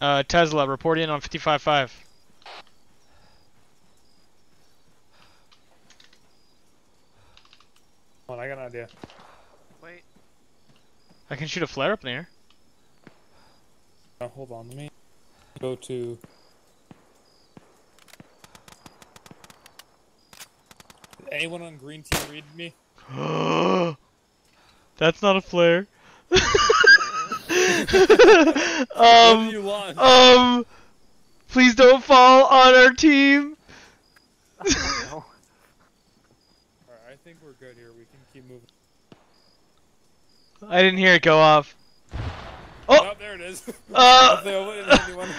Uh, Tesla, report in on 55.5. Hold on, I got an idea. Wait. I can shoot a flare up in the air. Oh, hold on, let me go to. Anyone on green team read me? That's not a flare. what um, do you want? um, please don't fall on our team. no. Alright, I think we're good here. We can keep moving. I didn't hear it go off. Oh! Oh, there it is. Uh,